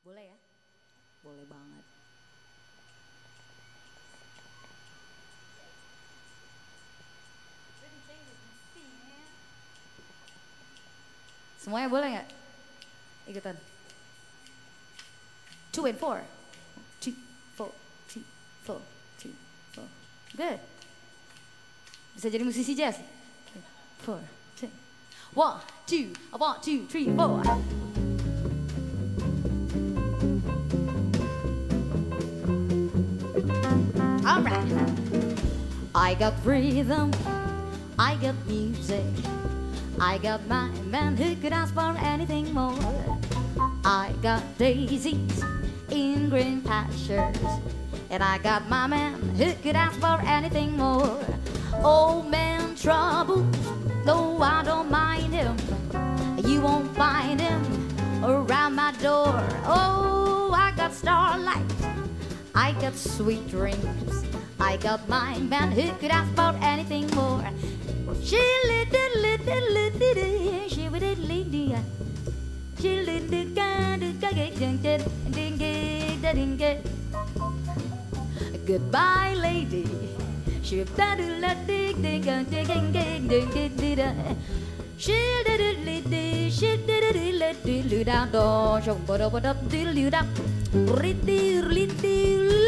Boleh ya? Boleh banget. Semuanya boleh nggak? Ikutan. Two and four. Two, four, two, four, two, four. Good. Bisa jadi musisi jazz. Four, two. One, two, one, two, three, four. Alright. I got rhythm, I got music, I got my man who could ask for anything more. I got daisies in green pastures, and I got my man who could ask for anything more. of sweet dreams. I got mine, man, who could ask about anything more? She did did did did did she Chilly diddly diddly diddly, did did did did did dicka dicka dicka dicka Goodbye, lady. Shivy diddly dicka dicka dicka dicka Shivy diddly dee, shivy diddly diddly da do, shivy diddly diddly da. Pretty, pretty,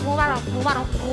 ครูว่า的รู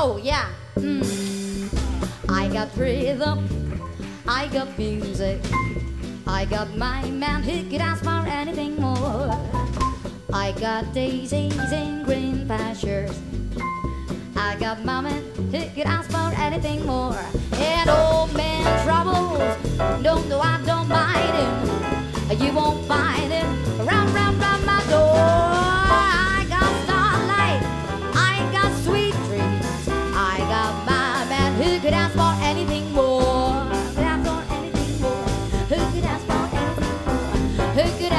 Oh, hmm. I got rhythm. I got music. I got my man who could ask for anything more. I got daisies in green pastures. I got mama who could ask for anything more. And old man troubles, no, no, I don't mind him. You won't find him. Who could